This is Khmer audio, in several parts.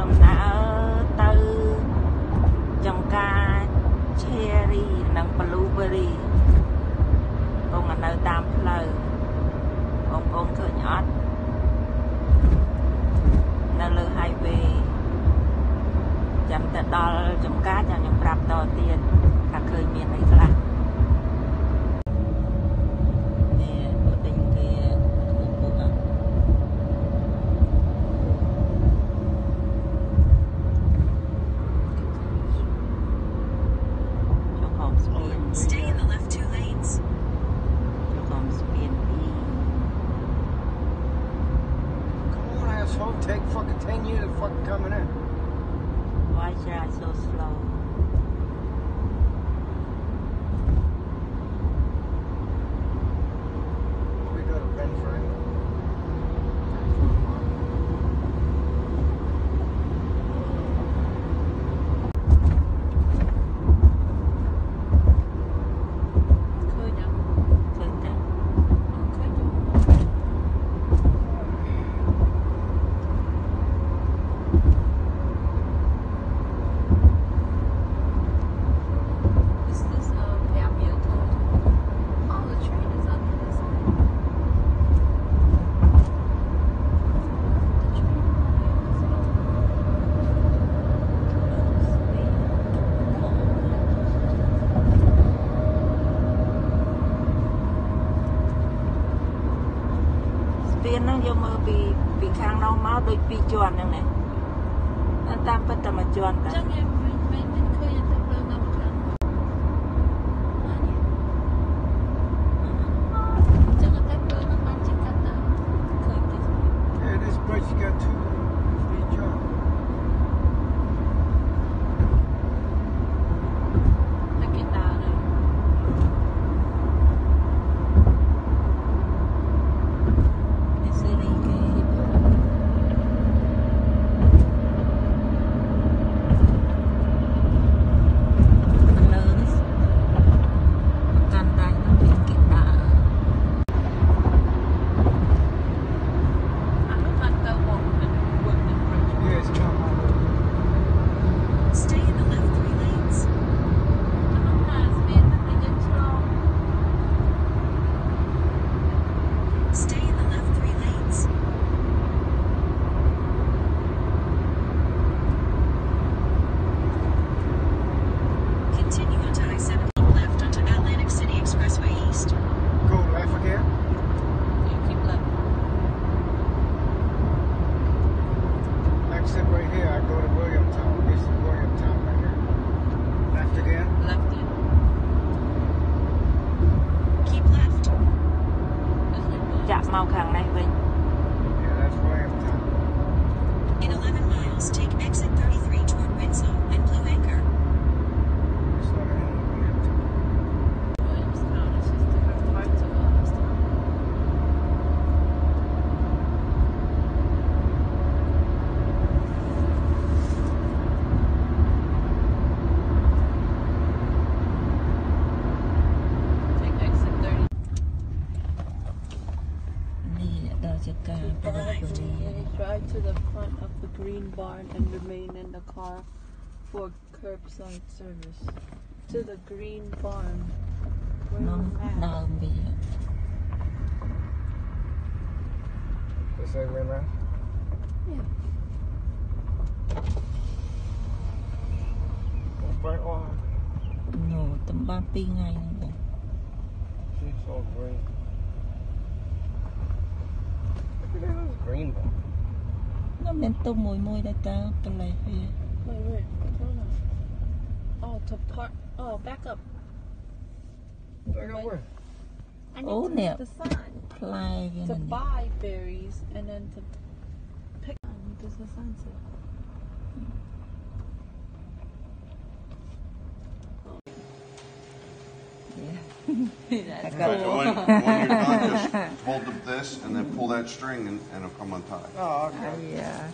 ដំណើរទៅចង្ការ Cherry និង Blueberry កំពុងនៅតាមផ្លូវបងប្អូនឃើញអត់នៅលើ highway ចាំទៅដល់ចំការចាំខ្ញុំប្រាប់តទៀតថាឃើញមានអីខ្លះ Asshole. Take fucking 10 years of fucking coming in. Why should I so slow? នោះមកដូចពីរជាន់ហ្នឹងណាតែតាមពិតតែមួយជាន់តែ នេះដល់ចកាប្រវត្តិរី Drive to the front of the green barn and remain in the car for curbside service. To the green barn. Where នំ is that? ដើមវា This way way around. Yeah. Right on. នោះតំបាន2ថ្ងៃហ្នឹងបង She's so green. Green though. nó មានទុំមួយមួយដែរតើប្រឡេះវា Wait, wait. Hold on. Oh, to park. Oh, back up. Back up where? I need Oh, to nè. read the sign. ផ្លែវា To ហ្នឹង buy berries and then to pick. What does the sign say? That's cool. when, when you're done, just hold up this and then pull that string and, and it'll come untied. Oh, okay. Oh, yeah.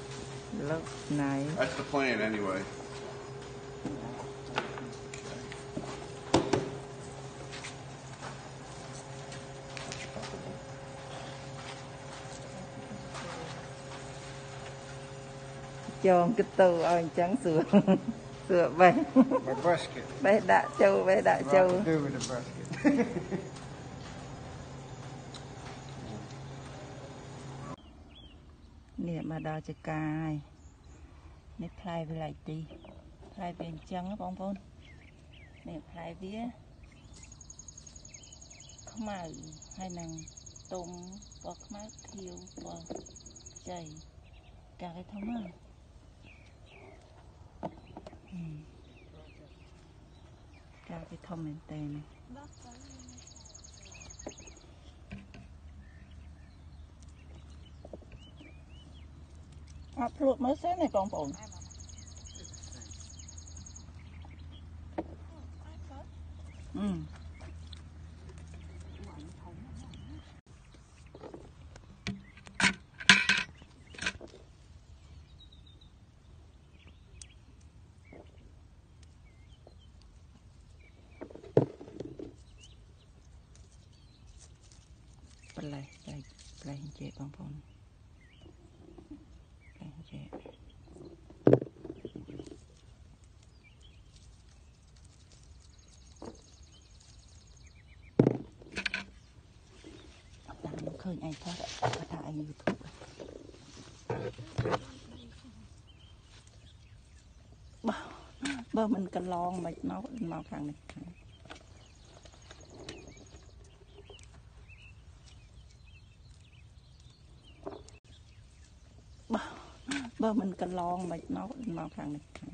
Looks nice. That's the plan anyway. Chọn cái từ ơi trắng sữa សួរសួរបេះ My basket. បេះដាក់ចូលបេះដាក់ What ចូល to do with the basket? នេះមកដល់ចកាហើយនេះផ្លែវាឡៃទីផ្លែវាអញ្ចឹងណាបងប្អូននេះផ្លែវាខ្មៅហើយនឹងទុំពណ៌ខ្មៅខៀវពណ៌ខ្ចីកាគេធំណាស់ ហឹមកាគេធំមែនតើអត់ភ្លក់មើលសិនឯងបងប្អូនอืมប្លែកតែប្លែកចេះបងប្អូនប្លែកចេះតាមឃើញឯងថតគាត់ថាឯង YouTube បើបើមិនកន្លងមិនមកមកខាងនេះខាងបើ បើមិនកន្លងមិនមកមកខាងនេះខាង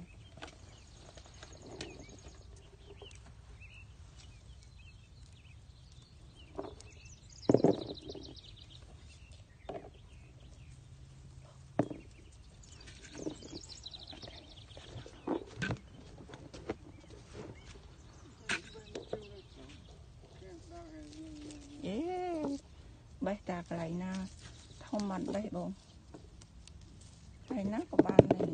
អេបេះតាកន្លែងណាធំមិនបេះបង កន្លែងណាក៏បានដែរ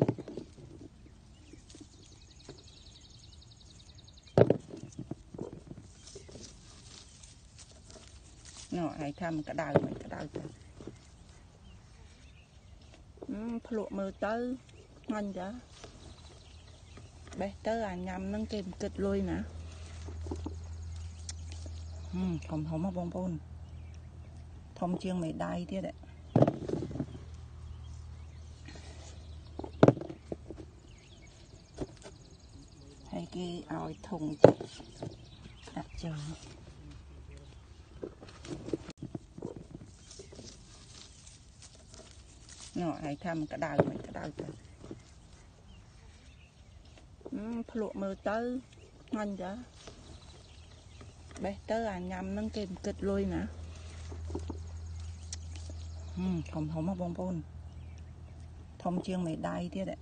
នោះឯងថាมันក្តៅមិនក្តៅទៅអឺភ្លក់មើលទៅងាញ់ចាបេះទៅអាញ៉ាំហ្នឹងគេមិនគិតលុយណា Ừ, ធំធំមកបងប្អូនធំជាងមេដៃទៀត ạ ហើយគេឲ្យធុងចេះដាក់ចូលនោះឯងថាมันក្តៅមិនក្តៅទៅអឺភ្លក់មើលទៅងាញ់ចាបេះទៅអាញ៉ាំហ្នឹងគេមិនគិតលុយណាហឹមធំធំមកបងប្អូនធំជាងមេដៃទៀត ạ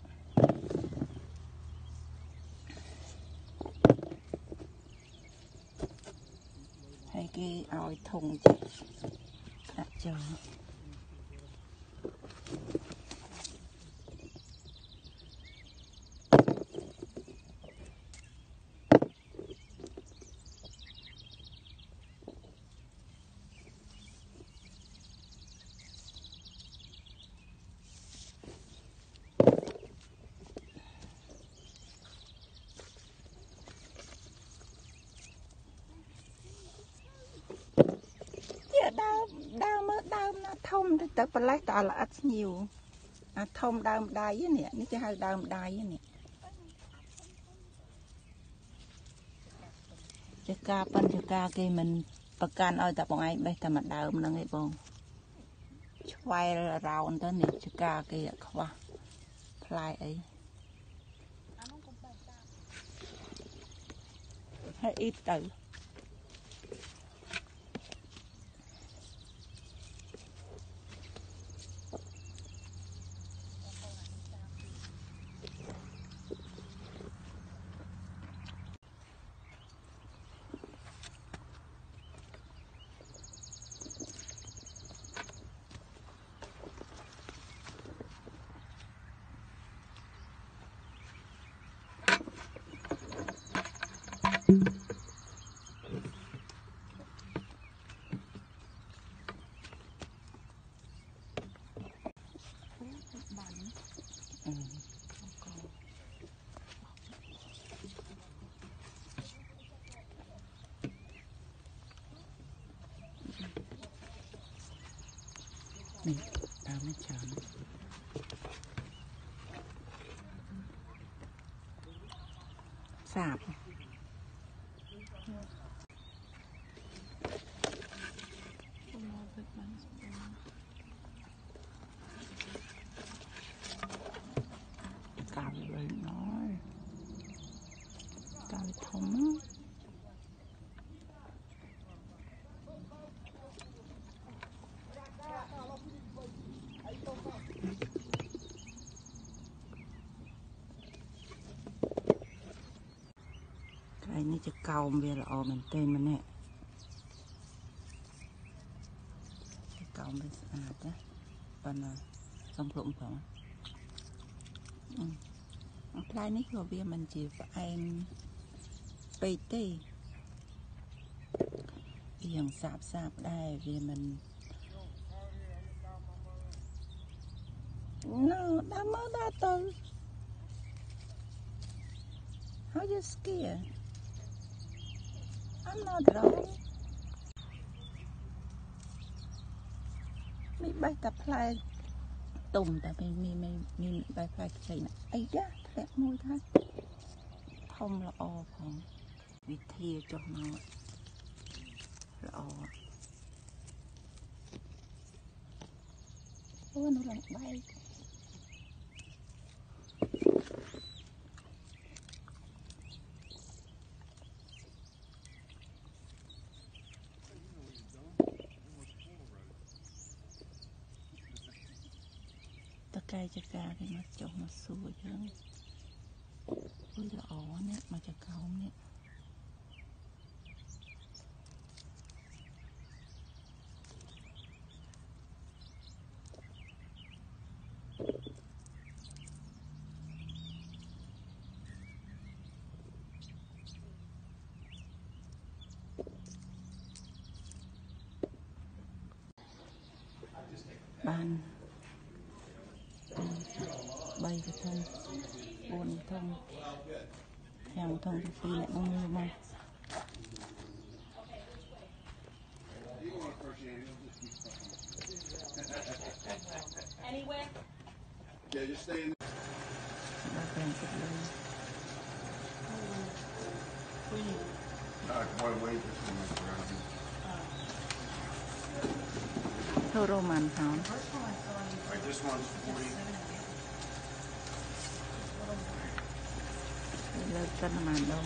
ហើយគេឲ្យធុងចេះដាក់ចូលជាដើម ដើមមើលដើមណាធំទៅទៅប្រលេះតើល្អិតស្ញៀវអាធំដើមដៃនេះនេះគេហៅដើមដៃនេះចកាប៉ិនចកាគេមិនប្រកាន់ឲ្យតែបងឯងបេះតែមួយដើមហ្នឹងឯងបងឆ្វែលរោនទៅនេះចកាគេអត់ខ្វះផ្លែអីហើយអ៊ីតទៅ นี่ตาไม่ช้ำสาบกาไปเลยน้อยกาไปทม កោមវាល្អមែនទែនម្នាក់จะកោមវាស្អាតណាប៉ុន្តែសំភ្លុំផងអឺផ្លែនេះក៏វាមិនជាផ្អែមពេកទេវាយ៉ាងសាបសាបដែរវាមិន No ដើរមើលដើរទៅ How you scared I'm not wrong មានបេះតែផ្លែទុំតែមានមានមានមានបេះផ្លែខ្ចីណាអីយ៉ាធ្លាក់មួយថាធំល្អផងវិធាចុះមកល្អអូនោះឡើងបែក តកែចកាគេមកចុះមកសួរយើងអុយល្អណាស់មកចកោមនេះបាន 3កធំ4ធំ5ធំពីរអ្នកនឹងមើលមក Yeah, just stay in. ដល់ពេលទឹកលុយ Uh, boy, wait, this one is around. ធ្វើរ៉ូម៉ានហោ Alright, this one's 40. លើកកិនម៉ានដង